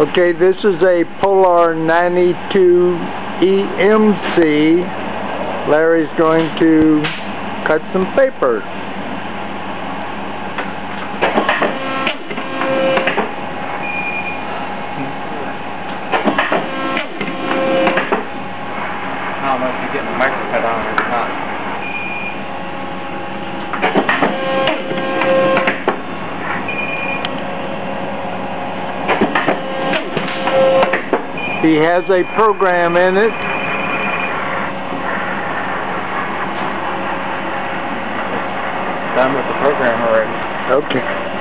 Okay, this is a Polar 92 EMC. Larry's going to cut some paper. How much you getting the microcut on He has a program in it. Done with the program already. Okay.